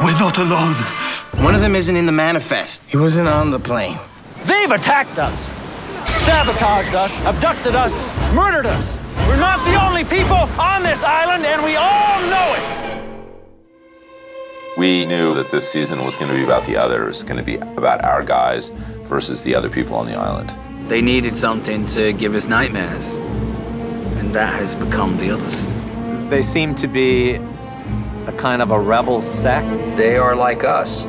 We're not alone. One of them isn't in the manifest. He wasn't on the plane. They've attacked us, sabotaged us, abducted us, murdered us. We're not the only people on this island, and we all know it. We knew that this season was going to be about the others, going to be about our guys versus the other people on the island. They needed something to give us nightmares, and that has become the others. They seem to be a kind of a rebel sect. They are like us,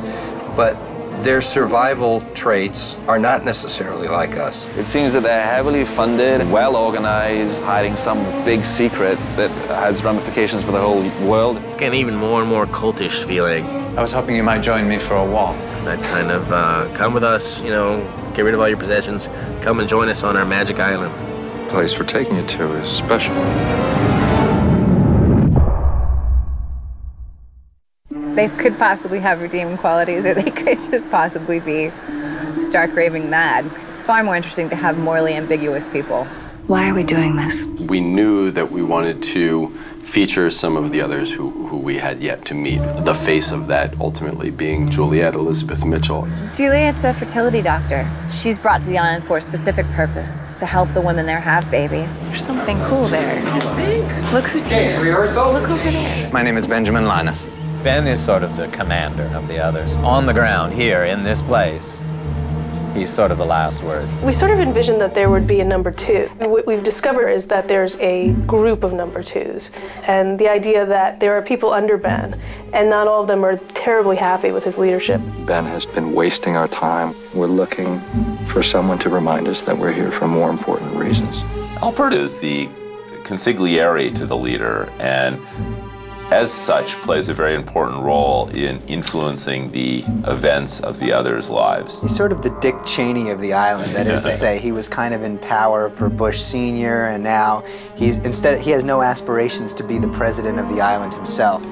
but their survival traits are not necessarily like us. It seems that they're heavily funded, well organized, hiding some big secret that has ramifications for the whole world. It's getting even more and more cultish feeling. I was hoping you might join me for a walk. That kind of uh, come with us, you know, get rid of all your possessions, come and join us on our magic island. The place we're taking you to is special. They could possibly have redeeming qualities, or they could just possibly be stark raving mad. It's far more interesting to have morally ambiguous people. Why are we doing this? We knew that we wanted to feature some of the others who, who we had yet to meet. The face of that ultimately being Juliet Elizabeth Mitchell. Juliet's a fertility doctor. She's brought to the island for a specific purpose to help the women there have babies. There's something cool there. Look who's here. Hey, Rehearsal? Look over there. My name is Benjamin Linus. Ben is sort of the commander of the others. On the ground here in this place, he's sort of the last word. We sort of envisioned that there would be a number two. What we've discovered is that there's a group of number twos, and the idea that there are people under Ben, and not all of them are terribly happy with his leadership. Ben has been wasting our time. We're looking for someone to remind us that we're here for more important reasons. Alpert is the consigliere to the leader, and as such, plays a very important role in influencing the events of the others' lives. He's sort of the Dick Cheney of the island. That is to say, he was kind of in power for Bush Senior, and now he's instead he has no aspirations to be the president of the island himself.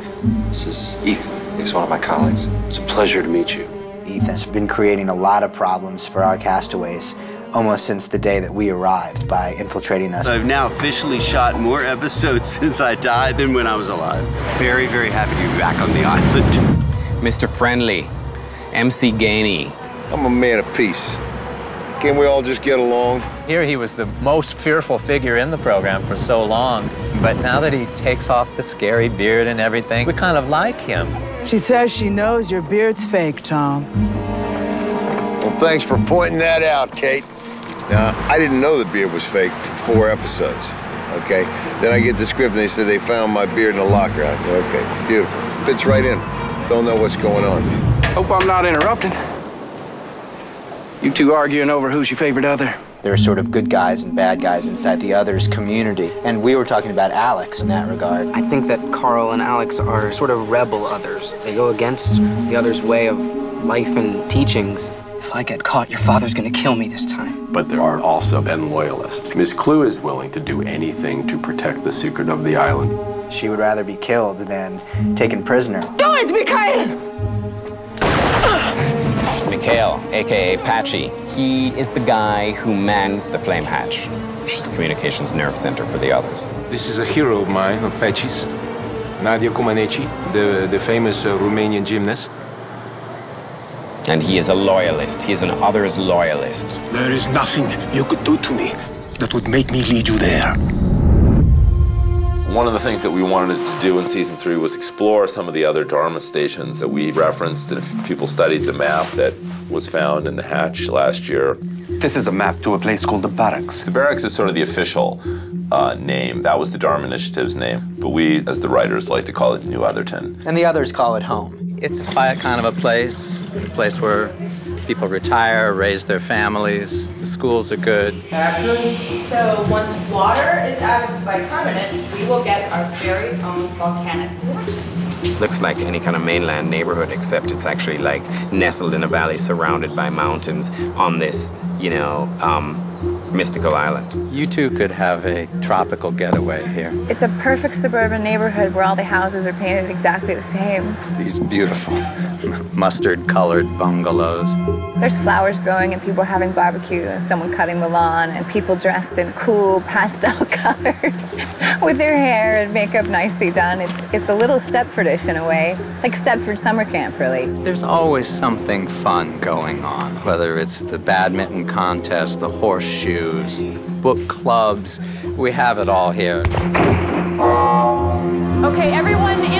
This is Ethan. He's one of my colleagues. It's a pleasure to meet you. Ethan's been creating a lot of problems for our castaways almost since the day that we arrived by infiltrating us. I've now officially shot more episodes since I died than when I was alive. Very, very happy to be back on the island. Mr. Friendly, MC Gainey. I'm a man of peace. Can't we all just get along? Here he was the most fearful figure in the program for so long, but now that he takes off the scary beard and everything, we kind of like him. She says she knows your beard's fake, Tom. Well, thanks for pointing that out, Kate. Now, I didn't know the beard was fake for four episodes. Okay. Then I get the script and they said they found my beard in a locker. I thought, okay, beautiful. Fits right in. Don't know what's going on. Hope I'm not interrupting. You two arguing over who's your favorite other? There are sort of good guys and bad guys inside the others community. And we were talking about Alex in that regard. I think that Carl and Alex are sort of rebel others. They go against the others' way of life and teachings. If I get caught, your father's gonna kill me this time. But there are also Ben loyalists. Miss Klugh is willing to do anything to protect the secret of the island. She would rather be killed than taken prisoner. Do it, Mikhail! Mikhail, aka Patchy. He is the guy who mans the flame hatch, which is the communications nerve center for the others. This is a hero of mine, of Patchy's. Nadia Comaneci, the, the famous uh, Romanian gymnast. And he is a loyalist. He is an others loyalist. There is nothing you could do to me that would make me lead you there. One of the things that we wanted to do in season three was explore some of the other Dharma stations that we referenced. And if people studied the map that was found in the hatch last year, this is a map to a place called the Barracks. The Barracks is sort of the official uh, name. That was the Dharma Initiative's name. But we, as the writers, like to call it New Otherton. And the others call it home. It's a quiet kind of a place, a place where people retire, raise their families, the schools are good. So once water is added to bicarbonate, we will get our very own volcanic eruption. Looks like any kind of mainland neighborhood, except it's actually like nestled in a valley surrounded by mountains on this, you know, um, mystical island. You two could have a tropical getaway here. It's a perfect suburban neighborhood where all the houses are painted exactly the same. These beautiful mustard colored bungalows. There's flowers growing and people having barbecue and someone cutting the lawn and people dressed in cool pastel colors with their hair and makeup nicely done. It's it's a little Stepfordish in a way, like Stepford summer camp really. There's always something fun going on, whether it's the badminton contest, the horseshoes, the book clubs. We have it all here. Okay, everyone into your positions.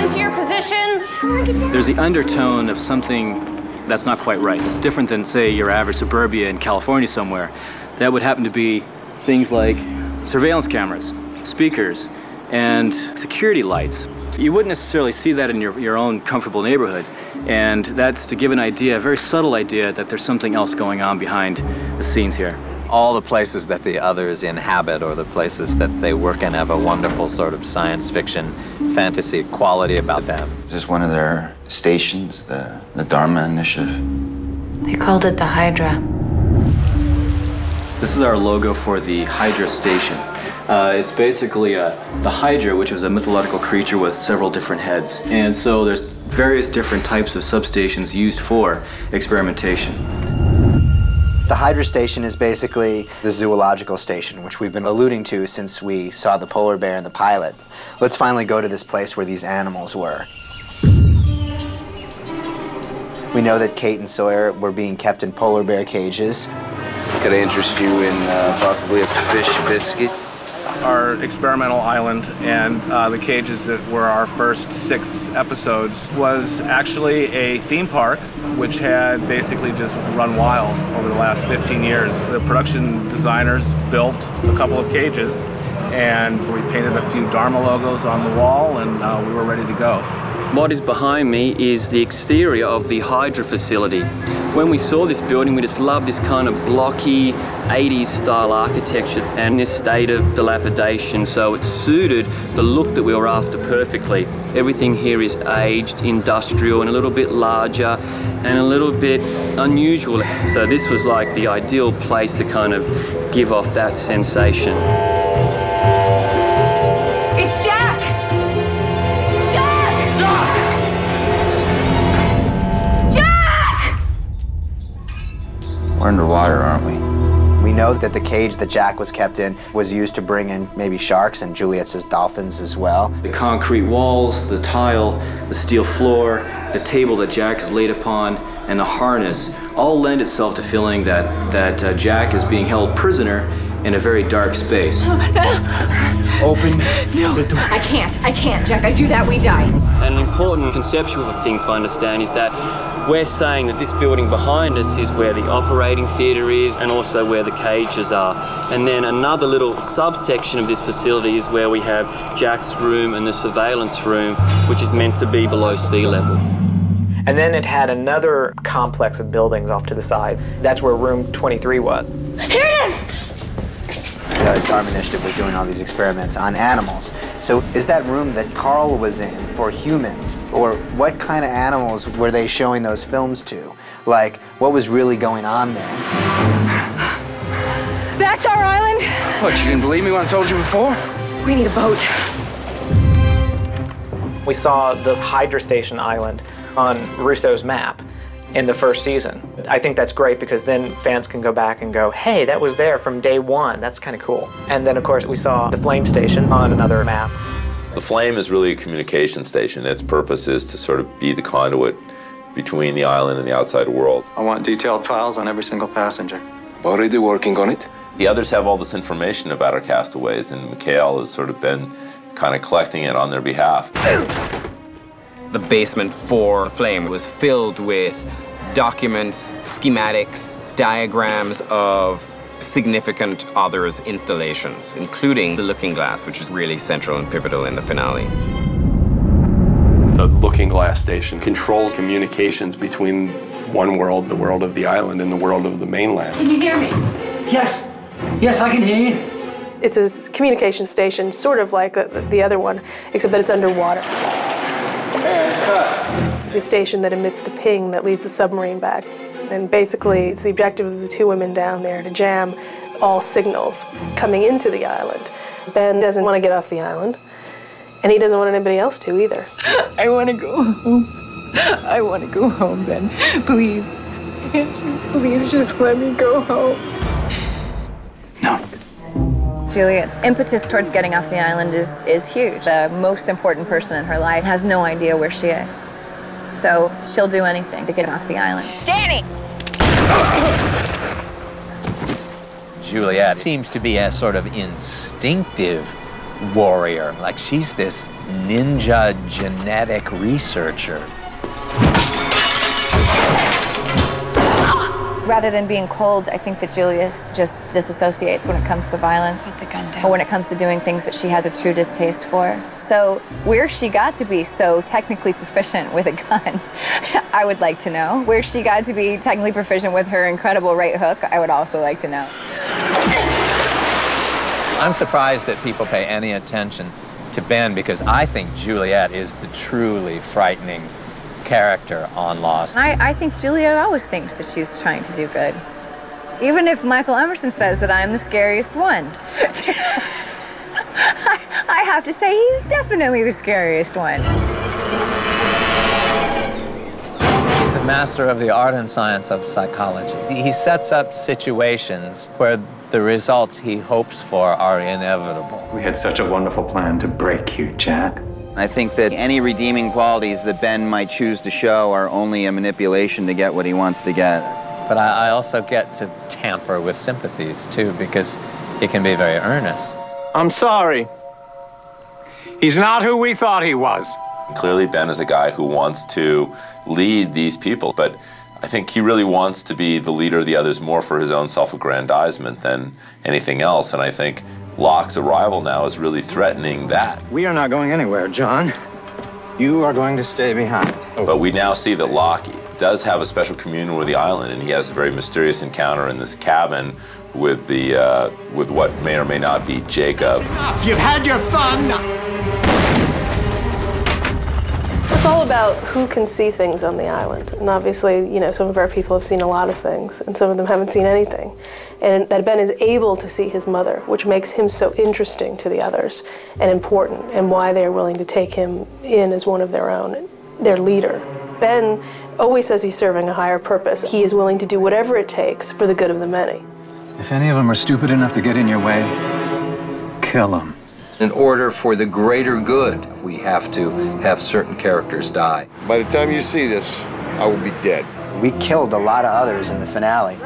There's the undertone of something that's not quite right. It's different than, say, your average suburbia in California somewhere. That would happen to be things like surveillance cameras, speakers, and security lights. You wouldn't necessarily see that in your, your own comfortable neighborhood. And that's to give an idea, a very subtle idea, that there's something else going on behind the scenes here. All the places that the others inhabit or the places that they work in have a wonderful sort of science fiction, fantasy quality about them. Is this one of their stations, the, the Dharma Initiative? They called it the Hydra. This is our logo for the Hydra Station. Uh, it's basically uh, the Hydra, which was a mythological creature with several different heads. And so there's various different types of substations used for experimentation. The Hydra Station is basically the zoological station, which we've been alluding to since we saw the polar bear in the pilot. Let's finally go to this place where these animals were. We know that Kate and Sawyer were being kept in polar bear cages. Could I interest you in uh, possibly a fish biscuit? Our experimental island and uh, the cages that were our first six episodes was actually a theme park which had basically just run wild over the last 15 years. The production designers built a couple of cages and we painted a few Dharma logos on the wall and uh, we were ready to go. What is behind me is the exterior of the Hydra facility. When we saw this building, we just loved this kind of blocky 80s style architecture and this state of dilapidation. So it suited the look that we were after perfectly. Everything here is aged, industrial, and a little bit larger and a little bit unusual. So this was like the ideal place to kind of give off that sensation. Underwater, aren't we? We know that the cage that Jack was kept in was used to bring in maybe sharks, and Juliet says dolphins as well. The concrete walls, the tile, the steel floor, the table that Jack is laid upon, and the harness all lend itself to feeling that, that uh, Jack is being held prisoner in a very dark space. Open no, the door. I can't. I can't, Jack. I do that, we die. An important conceptual thing to understand is that we're saying that this building behind us is where the operating theatre is and also where the cages are. And then another little subsection of this facility is where we have Jack's room and the surveillance room, which is meant to be below sea level. And then it had another complex of buildings off to the side. That's where room 23 was. Here it is! The Dharma Initiative was doing all these experiments on animals. So is that room that Carl was in for humans? Or what kind of animals were they showing those films to? Like, what was really going on there? That's our island. What, you didn't believe me when I told you before? We need a boat. We saw the Hydra Station Island on Rousseau's map in the first season. I think that's great because then fans can go back and go, hey, that was there from day one. That's kind of cool. And then, of course, we saw the Flame Station on another map. The Flame is really a communication station. Its purpose is to sort of be the conduit between the island and the outside world. I want detailed files on every single passenger. Already working on it? The others have all this information about our castaways, and Mikhail has sort of been kind of collecting it on their behalf. The basement for Flame was filled with documents, schematics, diagrams of significant others' installations, including the Looking Glass, which is really central and pivotal in the finale. The Looking Glass station controls communications between one world, the world of the island, and the world of the mainland. Can you hear me? Yes. Yes, I can hear you. It's a communication station, sort of like the, the other one, except that it's underwater. It's the station that emits the ping that leads the submarine back. And basically, it's the objective of the two women down there to jam all signals coming into the island. Ben doesn't want to get off the island, and he doesn't want anybody else to either. I want to go home. I want to go home, Ben. Please. Can't you please just let me go home? No. Juliet's impetus towards getting off the island is, is huge. The most important person in her life has no idea where she is. So she'll do anything to get off the island. Danny! Juliet seems to be a sort of instinctive warrior. Like she's this ninja genetic researcher. Rather than being cold, I think that Julia just disassociates when it comes to violence. Or when it comes to doing things that she has a true distaste for. So, where she got to be so technically proficient with a gun, I would like to know. Where she got to be technically proficient with her incredible right hook, I would also like to know. I'm surprised that people pay any attention to Ben because I think Juliet is the truly frightening character on Lost. And I, I think Juliet always thinks that she's trying to do good. Even if Michael Emerson says that I'm the scariest one. I, I have to say, he's definitely the scariest one. He's a master of the art and science of psychology. He sets up situations where the results he hopes for are inevitable. We had such a wonderful plan to break you, Jack. I think that any redeeming qualities that Ben might choose to show are only a manipulation to get what he wants to get. But I, I also get to tamper with sympathies too because he can be very earnest. I'm sorry. He's not who we thought he was. Clearly, Ben is a guy who wants to lead these people, but I think he really wants to be the leader of the others more for his own self aggrandizement than anything else. And I think Locke's arrival now is really threatening that. We are not going anywhere, John. You are going to stay behind. But we now see that Locke does have a special communion with the island, and he has a very mysterious encounter in this cabin with the uh, with what may or may not be Jacob. Enough. You've had your fun. All about who can see things on the island. And obviously, you know, some of our people have seen a lot of things, and some of them haven't seen anything. And that Ben is able to see his mother, which makes him so interesting to the others and important, and why they are willing to take him in as one of their own, their leader. Ben always says he's serving a higher purpose. He is willing to do whatever it takes for the good of the many. If any of them are stupid enough to get in your way, kill them. In order for the greater good, we have to have certain characters die. By the time you see this, I will be dead. We killed a lot of others in the finale.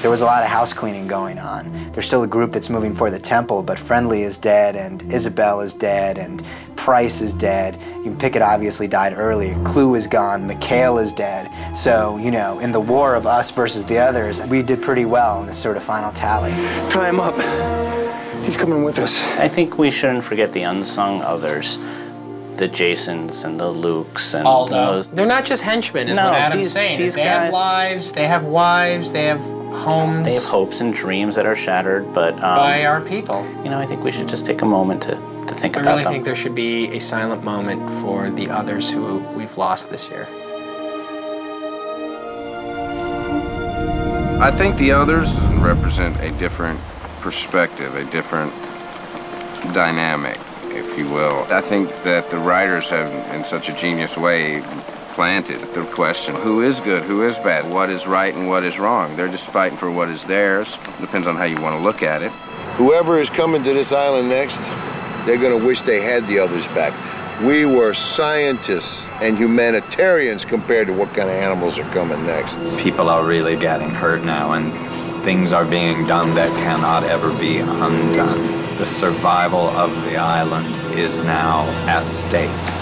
There was a lot of house cleaning going on. There's still a group that's moving for the temple, but Friendly is dead, and Isabel is dead, and Pryce is dead. You can Pickett obviously died earlier. Klugh is gone. Mikhail is dead. So, you know, in the war of us versus the others, we did pretty well in this sort of final tally. Tie him up. He's coming with us. I think we shouldn't forget the unsung others. The Jasons and the Lukes and Aldo. those. They're not just henchmen, is No, what Adam's these- saying. these they guys- have lives, they have wives, they have homes. They have hopes and dreams that are shattered, but um, By our people. You know, I think we should just take a moment to, to think I about really them. I really think there should be a silent moment for the others who we've lost this year. I think the others represent a different perspective, a different dynamic, if you will. I think that the writers have, in such a genius way, planted the question who is good, who is bad, what is right and what is wrong. They're just fighting for what is theirs. Depends on how you want to look at it. Whoever is coming to this island next, they're going to wish they had the others back. We were scientists and humanitarians compared to what kind of animals are coming next. People are really getting hurt now, and things are being done that cannot ever be undone. The survival of the island is now at stake.